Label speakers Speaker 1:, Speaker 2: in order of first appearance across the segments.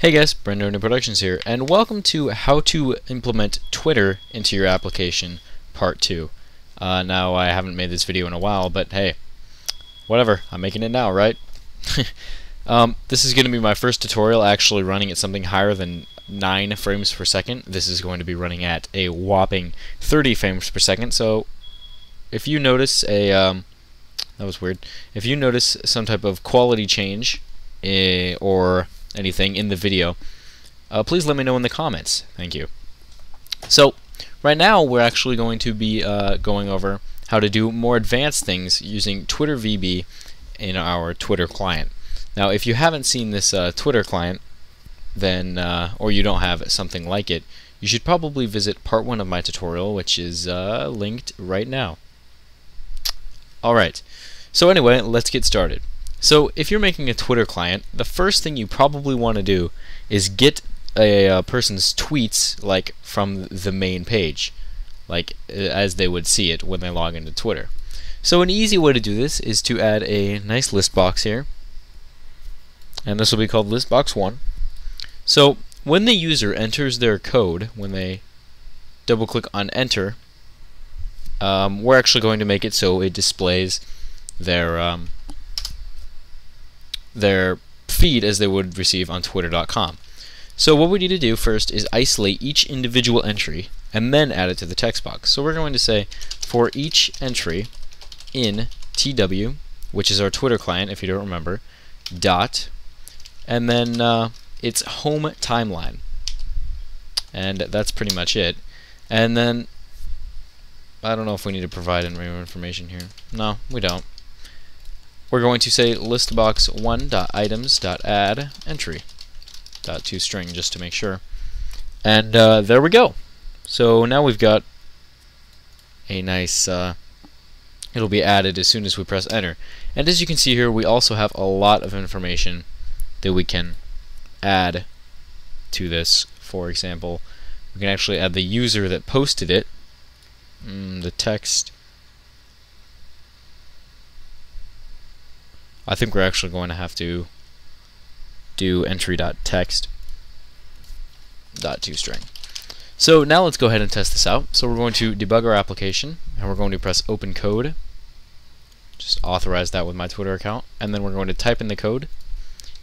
Speaker 1: Hey guys, Brandonio Productions here, and welcome to How to Implement Twitter into Your Application, Part 2. Uh, now, I haven't made this video in a while, but hey, whatever, I'm making it now, right? um, this is going to be my first tutorial actually running at something higher than 9 frames per second. This is going to be running at a whopping 30 frames per second, so if you notice a, um, that was weird, if you notice some type of quality change, eh, or anything in the video, uh, please let me know in the comments. Thank you. So, right now we're actually going to be uh, going over how to do more advanced things using Twitter VB in our Twitter client. Now, if you haven't seen this uh, Twitter client, then uh, or you don't have something like it, you should probably visit part one of my tutorial, which is uh, linked right now. Alright, so anyway, let's get started. So if you're making a Twitter client, the first thing you probably want to do is get a, a, person's tweets like from the main page, like uh, as they would see it when they log into Twitter. So an easy way to do this is to add a nice list box here, and this will be called list box 1. So when the user enters their code, when they double click on enter, um, we're actually going to make it so it displays their um, their feed as they would receive on twitter.com. So what we need to do first is isolate each individual entry and then add it to the text box. So we're going to say for each entry in TW, which is our Twitter client if you don't remember, dot, and then uh, it's home timeline. And that's pretty much it. And then, I don't know if we need to provide any more information here. No, we don't we're going to say listbox1.items.add entry dot to string just to make sure. And uh, there we go. So now we've got a nice, uh, it'll be added as soon as we press enter. And as you can see here, we also have a lot of information that we can add to this. For example, we can actually add the user that posted it, mm, the text, I think we're actually going to have to do entry.text dot toString. So now let's go ahead and test this out. So we're going to debug our application and we're going to press open code. Just authorize that with my Twitter account. And then we're going to type in the code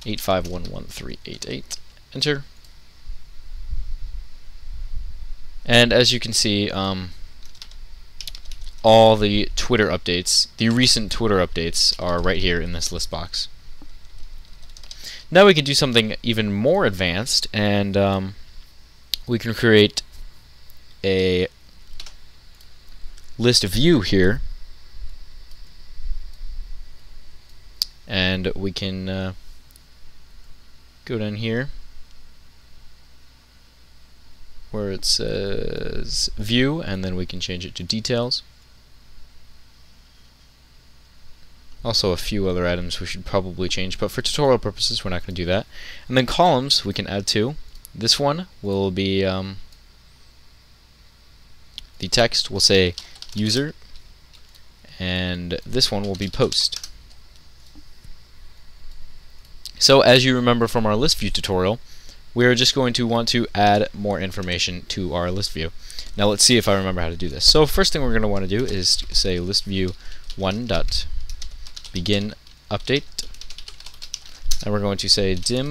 Speaker 1: 8511388. Enter. And as you can see, um, all the Twitter updates, the recent Twitter updates, are right here in this list box. Now we can do something even more advanced, and um, we can create a list view here, and we can uh, go down here where it says view, and then we can change it to details. Also a few other items we should probably change, but for tutorial purposes we're not going to do that. And then columns we can add to. This one will be um, the text will say user and this one will be post. So as you remember from our list view tutorial, we're just going to want to add more information to our list view. Now let's see if I remember how to do this. So first thing we're going to want to do is say list view 1 dot begin update. And we're going to say dim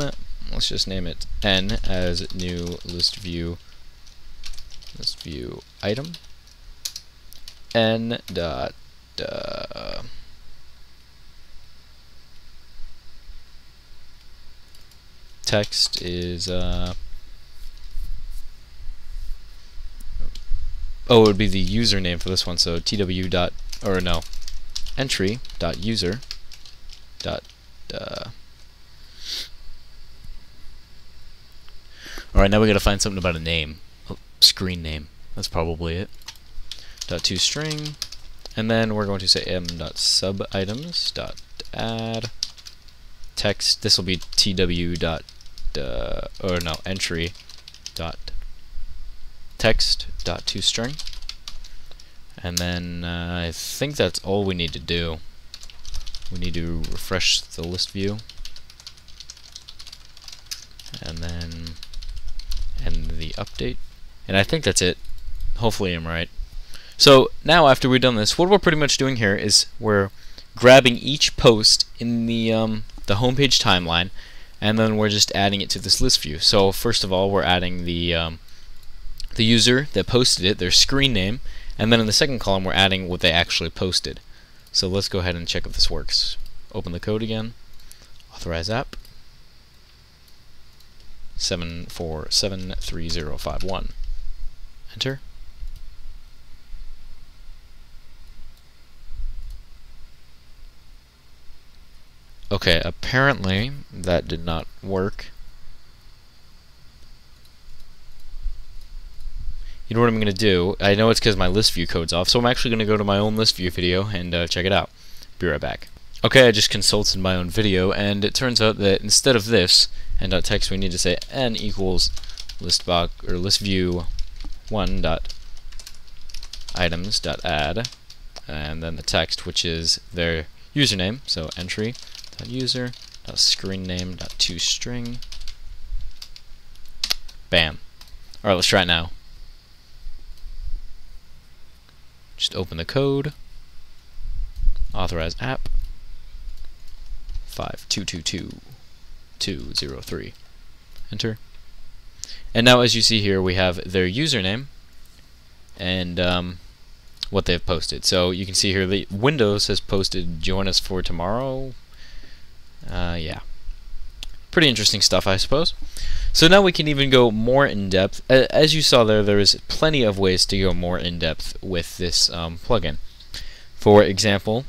Speaker 1: let's just name it n as new list view list view item. N dot uh, text is uh, oh it would be the username for this one so tw dot or no entry dot user dot uh, all right now we got to find something about a name. Oh, screen name. That's probably it. Dot to string. And then we're going to say m dot sub items dot add text. This will be tw dot uh, or no entry dot text dot to string and then uh, I think that's all we need to do. We need to refresh the list view. And then and the update. And I think that's it. Hopefully I'm right. So now after we've done this, what we're pretty much doing here is we're grabbing each post in the um, the homepage timeline and then we're just adding it to this list view. So first of all, we're adding the um, the user that posted it, their screen name, and then in the second column, we're adding what they actually posted. So let's go ahead and check if this works. Open the code again, authorize app, 7473051. Enter. Okay, apparently that did not work. You know what I'm going to do? I know it's because my list view code's off, so I'm actually going to go to my own list view video and uh, check it out. Be right back. Okay, I just consulted my own video, and it turns out that instead of this and .text, we need to say n equals list box or list view one dot items dot add, and then the text, which is their username, so entry user screen name to string. Bam. All right, let's try it now. Just open the code. Authorize app. 5222 Enter. And now as you see here we have their username and um, what they've posted. So you can see here the Windows has posted join us for tomorrow uh, yeah. Pretty interesting stuff, I suppose. So now we can even go more in depth. As you saw there, there is plenty of ways to go more in depth with this um, plugin. For example,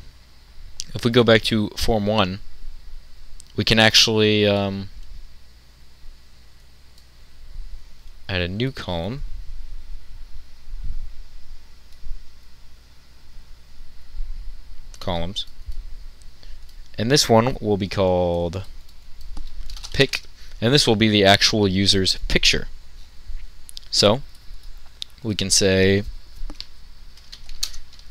Speaker 1: if we go back to Form 1, we can actually um, add a new column. Columns. And this one will be called and this will be the actual user's picture. So we can say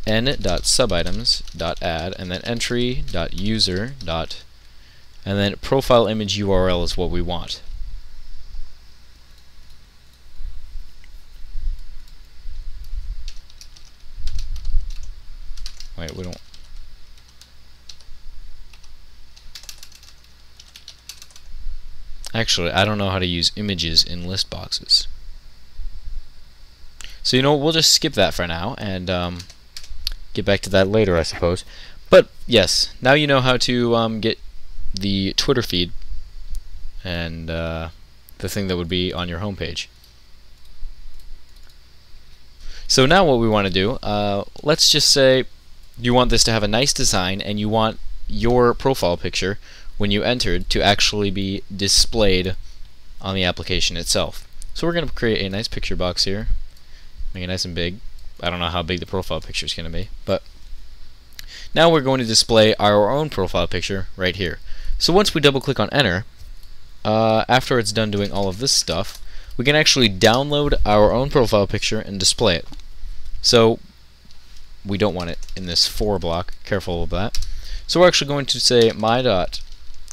Speaker 1: n.subitems.add and then entry.user. and then profile image URL is what we want. Wait, we don't Actually, I don't know how to use images in list boxes. So you know we'll just skip that for now and um, get back to that later, I suppose. But yes, now you know how to um, get the Twitter feed and uh, the thing that would be on your homepage. So now what we want to do, uh, let's just say you want this to have a nice design and you want your profile picture when you entered to actually be displayed on the application itself. So we're going to create a nice picture box here, make it nice and big. I don't know how big the profile picture is going to be, but now we're going to display our own profile picture right here. So once we double click on enter, uh, after it's done doing all of this stuff, we can actually download our own profile picture and display it. So we don't want it in this for block, careful of that. So we're actually going to say my dot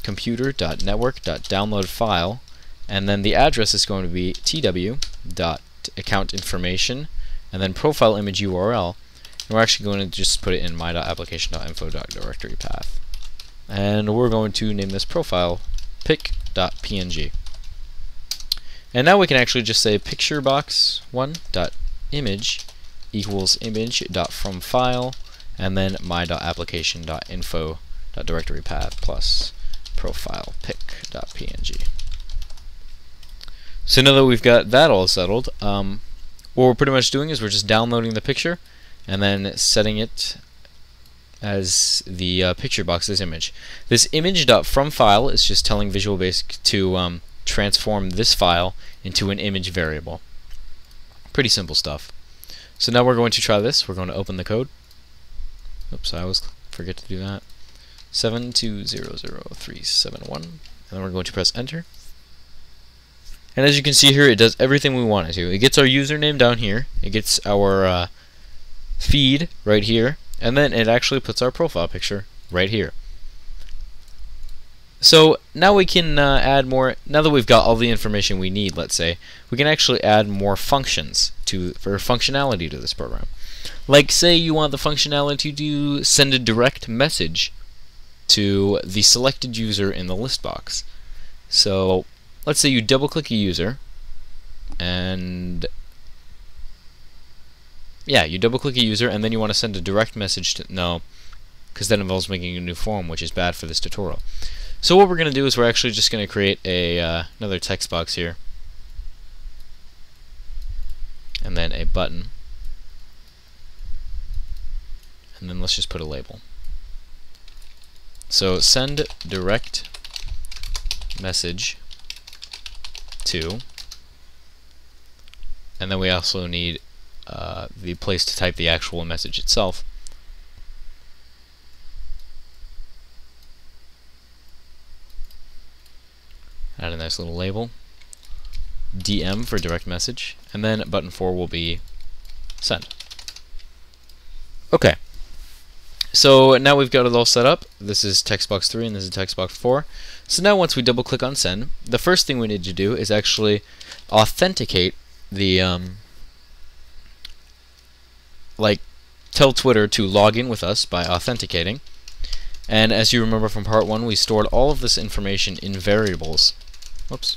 Speaker 1: computer.network.download file and then the address is going to be tw.account information and then profile image URL and we're actually going to just put it in my.application.info.directory path. And we're going to name this profile pic.png and now we can actually just say picture box 1.image equals image dot from file and then my.application.info.directory path plus profile pic.png. So now that we've got that all settled, um, what we're pretty much doing is we're just downloading the picture and then setting it as the uh, picture box's image. This image.from file is just telling Visual Basic to um, transform this file into an image variable. Pretty simple stuff. So now we're going to try this. We're going to open the code. Oops, I always forget to do that. 7200371 and then we're going to press enter. And as you can see here it does everything we want it to. It gets our username down here. It gets our uh, feed right here and then it actually puts our profile picture right here. So now we can uh, add more, now that we've got all the information we need, let's say, we can actually add more functions to for functionality to this program. Like say you want the functionality to send a direct message to the selected user in the list box. So let's say you double click a user and yeah, you double click a user and then you want to send a direct message to no because that involves making a new form which is bad for this tutorial. So what we're going to do is we're actually just going to create a uh, another text box here and then a button and then let's just put a label. So send direct message to and then we also need uh, the place to type the actual message itself. Add a nice little label. DM for direct message, and then button 4 will be send. Okay. So now we've got it all set up. This is text box 3 and this is text box 4. So now once we double click on send, the first thing we need to do is actually authenticate the um, like tell Twitter to log in with us by authenticating. And as you remember from part 1, we stored all of this information in variables. Whoops.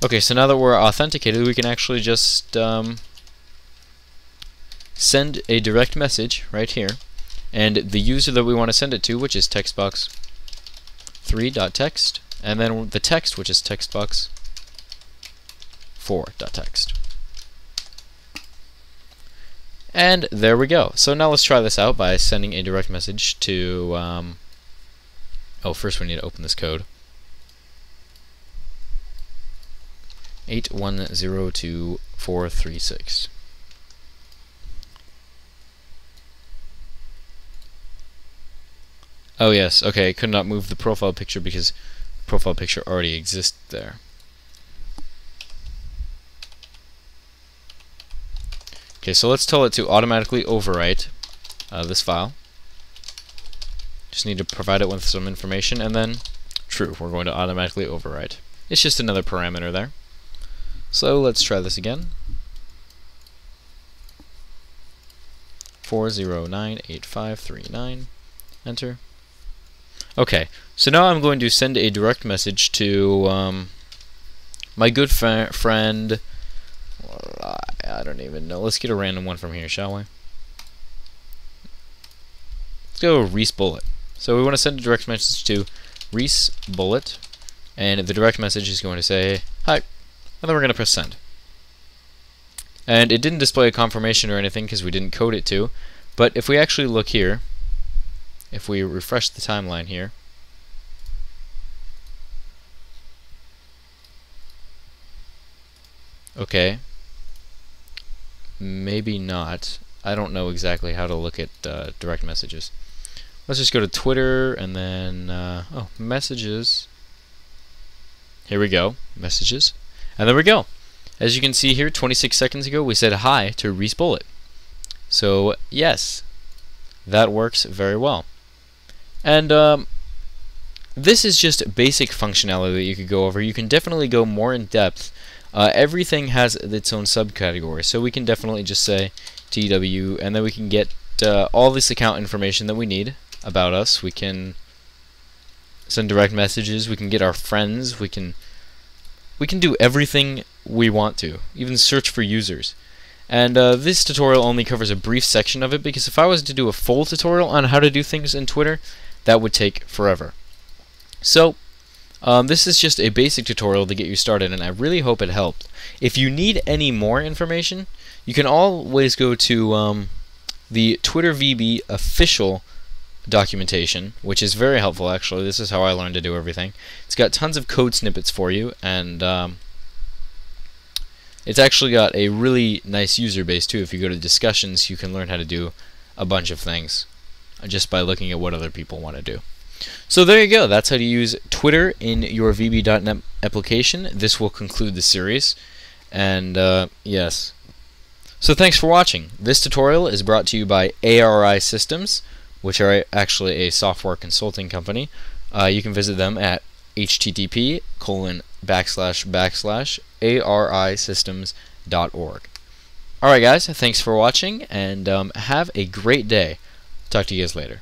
Speaker 1: Okay, so now that we're authenticated, we can actually just um, send a direct message right here, and the user that we want to send it to, which is textbox 3.text, and then the text, which is textbox 4.text. And there we go. So now let's try this out by sending a direct message to, um, oh, first we need to open this code. 8102.436. Oh yes, okay, I could not move the profile picture because the profile picture already exists there. Okay, so let's tell it to automatically overwrite uh, this file. Just need to provide it with some information, and then true, we're going to automatically overwrite. It's just another parameter there. So let's try this again. 4098539. Enter. Okay, so now I'm going to send a direct message to um, my good friend. I don't even know. Let's get a random one from here, shall we? Let's go Reese Bullet. So we want to send a direct message to Reese Bullet, and the direct message is going to say, Hi, and then we're going to press send. And it didn't display a confirmation or anything because we didn't code it to, but if we actually look here, if we refresh the timeline here, okay, maybe not. I don't know exactly how to look at uh, direct messages. Let's just go to Twitter and then, uh, oh, messages. Here we go, messages. And there we go. As you can see here, 26 seconds ago, we said hi to Reese Bullet. So, yes, that works very well. And um, this is just basic functionality that you could go over. You can definitely go more in depth. Uh, everything has its own subcategory, so we can definitely just say TW, and then we can get uh, all this account information that we need about us. We can send direct messages. We can get our friends. We can we can do everything we want to, even search for users. And uh, this tutorial only covers a brief section of it because if I was to do a full tutorial on how to do things in Twitter, that would take forever. So, um, this is just a basic tutorial to get you started, and I really hope it helped. If you need any more information, you can always go to um, the Twitter VB official documentation, which is very helpful actually. This is how I learned to do everything. It's got tons of code snippets for you, and um, it's actually got a really nice user base too. If you go to discussions, you can learn how to do a bunch of things just by looking at what other people want to do. So there you go. That's how to use Twitter in your VB.NET application. This will conclude the series. And uh, yes, So thanks for watching. This tutorial is brought to you by ARI Systems, which are actually a software consulting company. Uh, you can visit them at http colon backslash backslash arisystems.org. Alright guys, thanks for watching, and um, have a great day. Talk to you guys later.